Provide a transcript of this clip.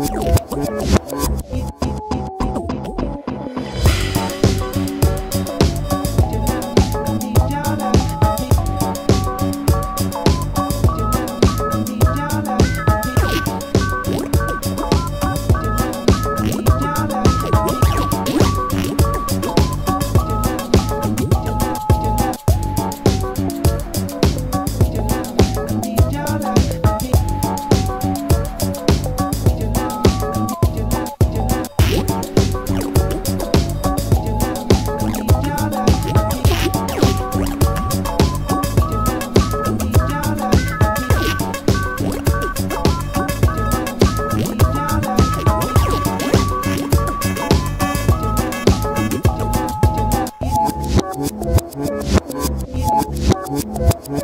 Oh.